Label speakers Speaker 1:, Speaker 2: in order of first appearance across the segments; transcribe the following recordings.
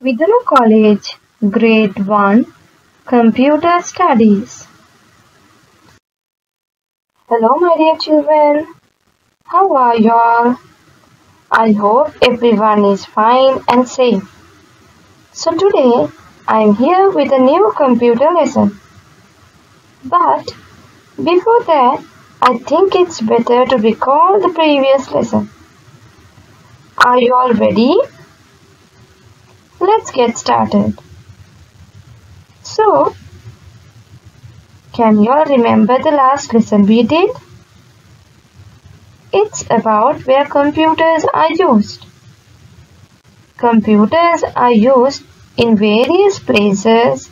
Speaker 1: Vidura College, Grade 1, Computer Studies. Hello, my dear children. How are you all? I hope everyone is fine and safe. So, today I am here with a new computer lesson. But before that, I think it's better to recall the previous lesson. Are you all ready? Let's get started. So, can you all remember the last lesson we did? It's about where computers are used. Computers are used in various places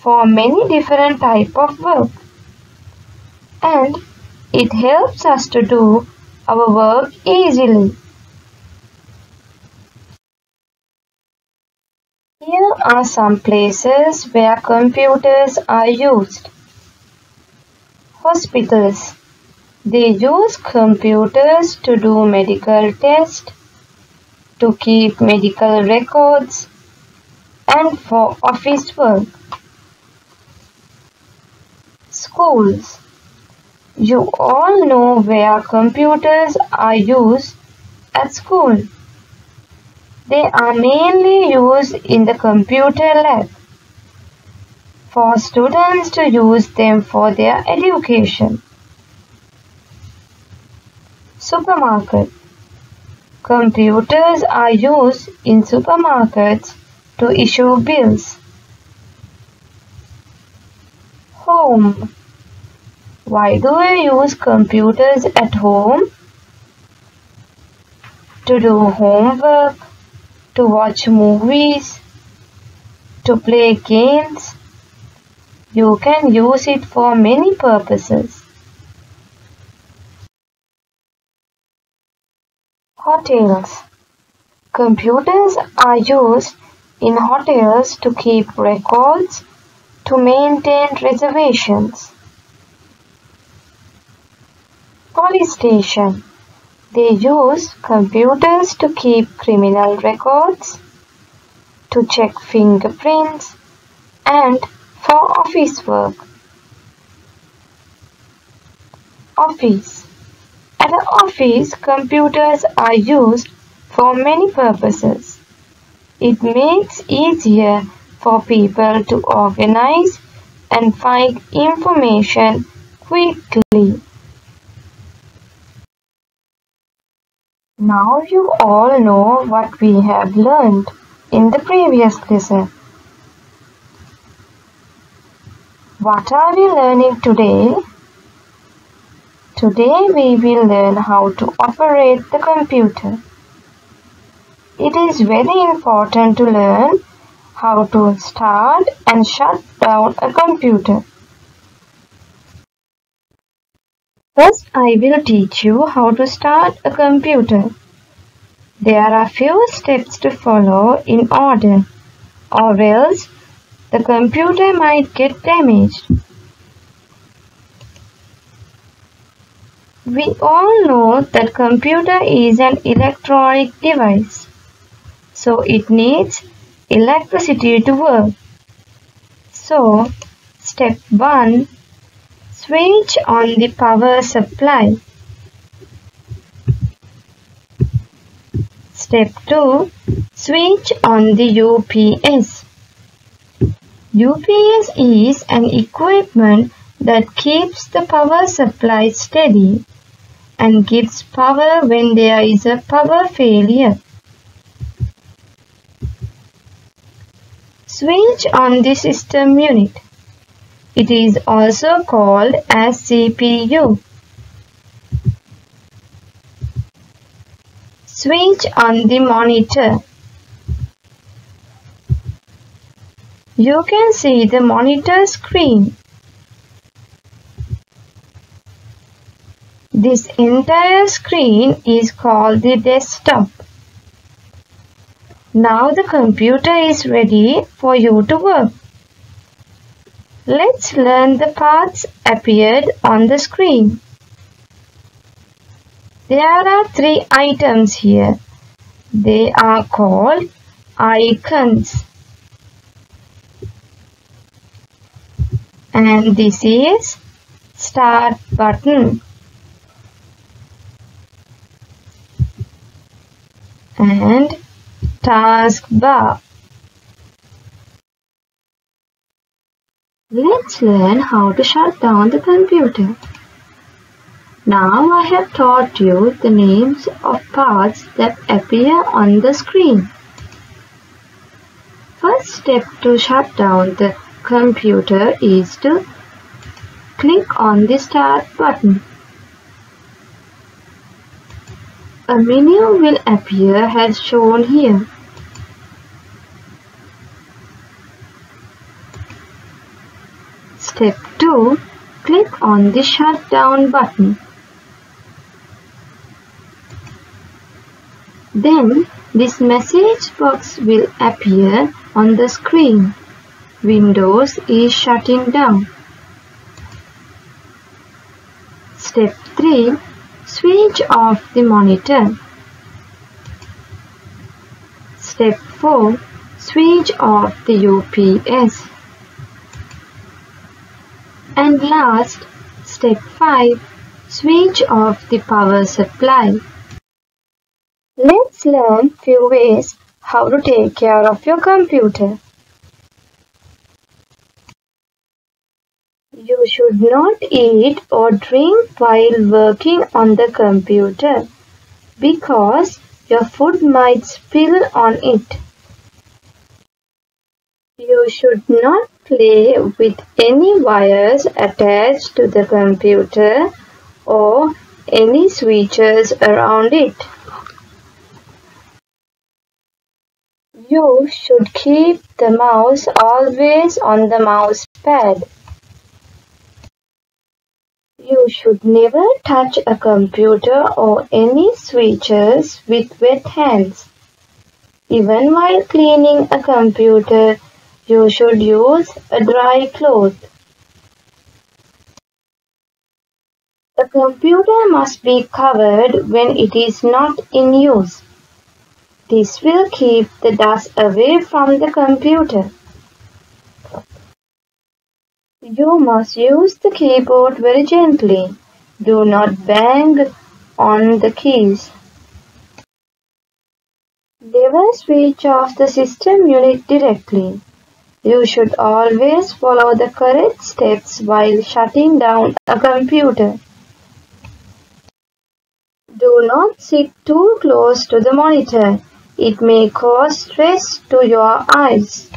Speaker 1: for many different type of work. And it helps us to do our work easily. Here are some places where computers are used. Hospitals. They use computers to do medical tests, to keep medical records, and for office work. Schools. You all know where computers are used at school. They are mainly used in the computer lab for students to use them for their education. Supermarket Computers are used in supermarkets to issue bills. Home Why do we use computers at home? To do homework, to watch movies, to play games. You can use it for many purposes. Hotels Computers are used in hotels to keep records, to maintain reservations. Police station they use computers to keep criminal records, to check fingerprints, and for office work. Office At the office, computers are used for many purposes. It makes easier for people to organize and find information quickly. Now you all know what we have learned in the previous lesson. What are we learning today? Today we will learn how to operate the computer. It is very important to learn how to start and shut down a computer. First, I will teach you how to start a computer. There are few steps to follow in order or else the computer might get damaged. We all know that computer is an electronic device. So it needs electricity to work. So step 1 Switch on the power supply. Step 2. Switch on the UPS. UPS is an equipment that keeps the power supply steady and gives power when there is a power failure. Switch on the system unit. It is also called as CPU. Switch on the monitor. You can see the monitor screen. This entire screen is called the desktop. Now the computer is ready for you to work. Let's learn the parts appeared on the screen. There are three items here. They are called icons. And this is start button. And taskbar. Let's learn how to shut down the computer. Now I have taught you the names of parts that appear on the screen. First step to shut down the computer is to click on the start button. A menu will appear as shown here. Step 2. Click on the shutdown button. Then this message box will appear on the screen. Windows is shutting down. Step 3. Switch off the monitor. Step 4. Switch off the UPS. And last, step 5. Switch off the power supply. Let's learn few ways how to take care of your computer. You should not eat or drink while working on the computer because your food might spill on it. Should not play with any wires attached to the computer or any switches around it. You should keep the mouse always on the mouse pad. You should never touch a computer or any switches with wet hands. Even while cleaning a computer, you should use a dry cloth. A computer must be covered when it is not in use. This will keep the dust away from the computer. You must use the keyboard very gently. Do not bang on the keys. Never switch off the system unit directly. You should always follow the correct steps while shutting down a computer. Do not sit too close to the monitor. It may cause stress to your eyes.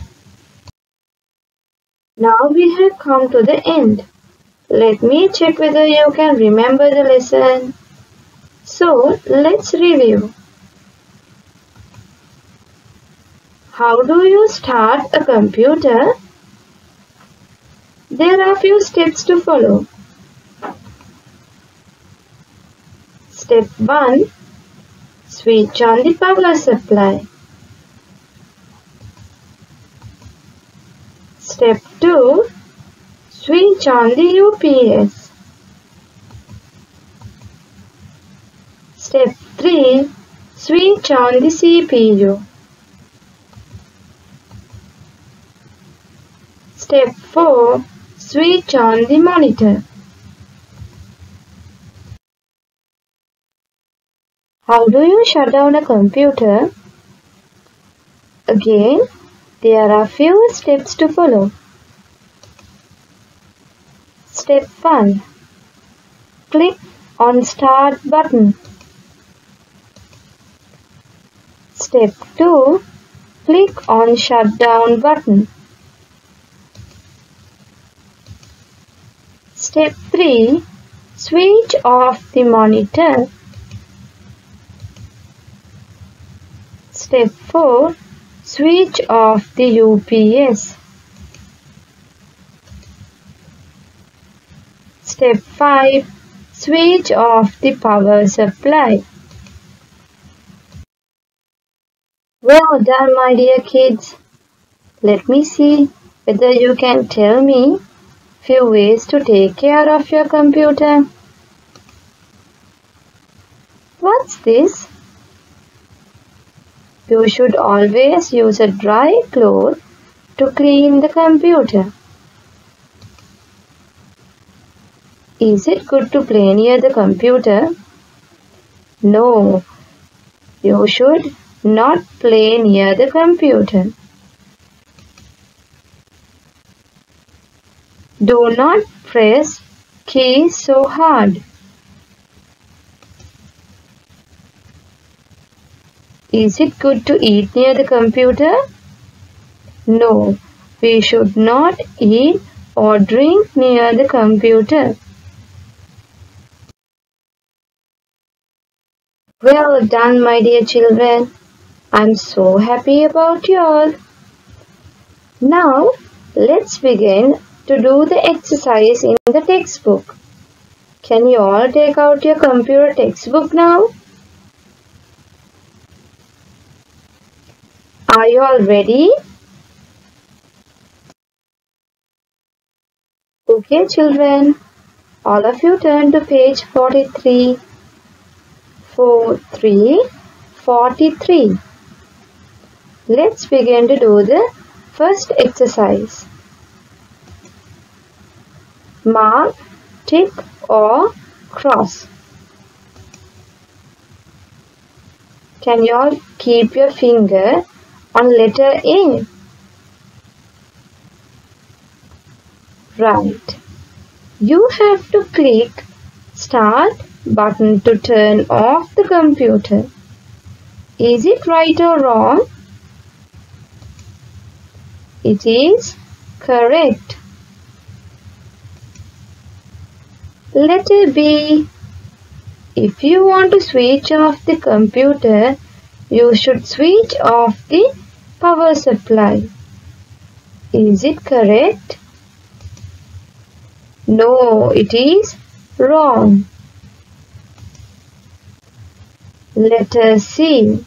Speaker 1: Now we have come to the end. Let me check whether you can remember the lesson. So let's review. How do you start a computer? There are few steps to follow. Step 1 Switch on the power supply. Step 2. Switch on the UPS. Step 3. Switch on the CPU. Step 4. Switch on the monitor. How do you shut down a computer? Again, there are few steps to follow. Step 1. Click on Start button. Step 2. Click on Shutdown button. Step 3. Switch off the monitor. Step 4. Switch off the UPS. Step 5. Switch off the power supply. Well done my dear kids. Let me see whether you can tell me few ways to take care of your computer. What's this? You should always use a dry cloth to clean the computer. Is it good to play near the computer? No, you should not play near the computer. Do not press keys so hard. Is it good to eat near the computer? No, we should not eat or drink near the computer. Well done, my dear children. I'm so happy about you all. Now, let's begin to do the exercise in the textbook. Can you all take out your computer textbook now? Are you all ready? Okay children, all of you turn to page 43. 43, 43. Let's begin to do the first exercise. Mark, tick or cross. Can you all keep your finger on letter A. Right. You have to click start button to turn off the computer. Is it right or wrong? It is correct. Letter B. If you want to switch off the computer, you should switch off the power supply. Is it correct? No, it is wrong. Letter C.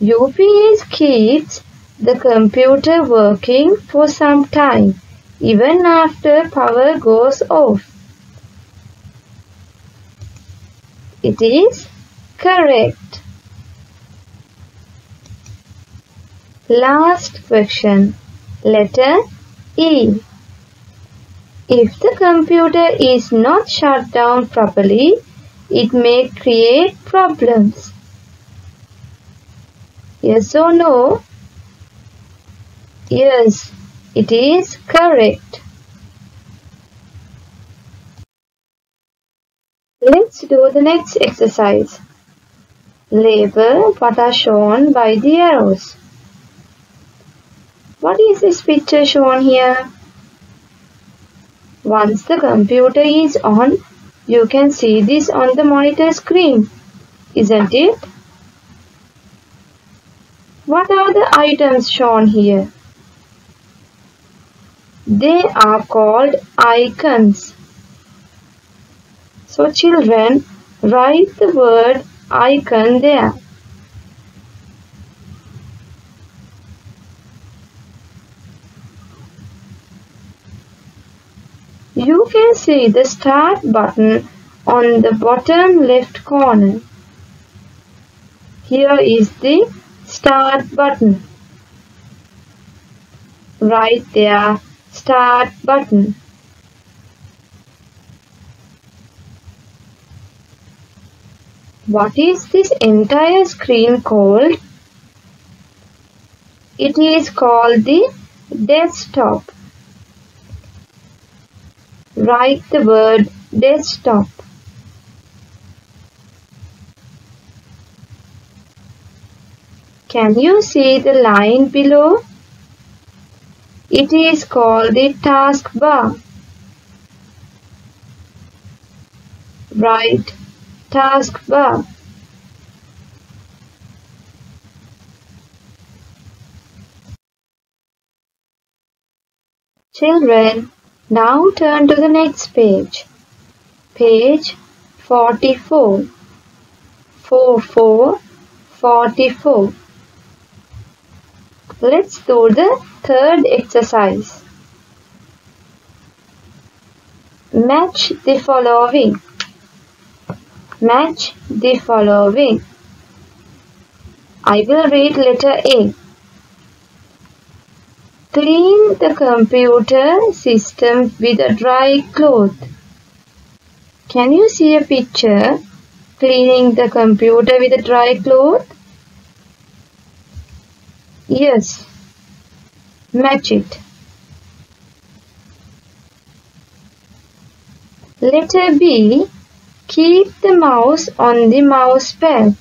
Speaker 1: UPS keeps the computer working for some time, even after power goes off. It is correct. Last question. Letter E. If the computer is not shut down properly, it may create problems. Yes or no? Yes, it is correct. Let's do the next exercise. Label what are shown by the arrows. What is this picture shown here? Once the computer is on, you can see this on the monitor screen, isn't it? What are the items shown here? They are called icons. So children, write the word icon there. You can see the start button on the bottom left corner. Here is the start button. Right there, start button. What is this entire screen called? It is called the desktop. Write the word desktop. Can you see the line below? It is called the taskbar. Write taskbar. Children, now turn to the next page. Page 44. 44, 44. Let's do the third exercise. Match the following. Match the following. I will read letter A. Clean the computer system with a dry cloth. Can you see a picture cleaning the computer with a dry cloth? Yes. Match it. Letter B. Keep the mouse on the mouse pad.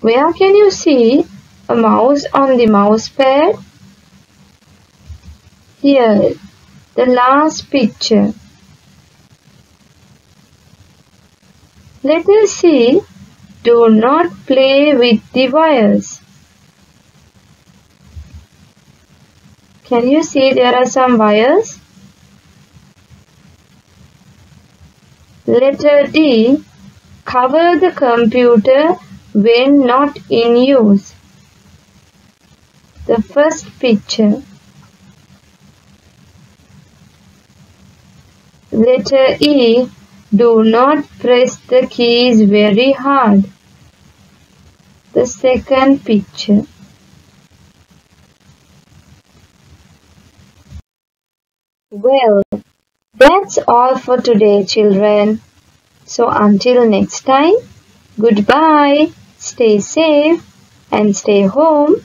Speaker 1: Where can you see a mouse on the mouse pad? Here, the last picture. Let us see. Do not play with the wires. Can you see there are some wires? Letter D. Cover the computer when not in use. The first picture. Letter E. Do not press the keys very hard. The second picture. Well, that's all for today, children. So until next time, goodbye, stay safe and stay home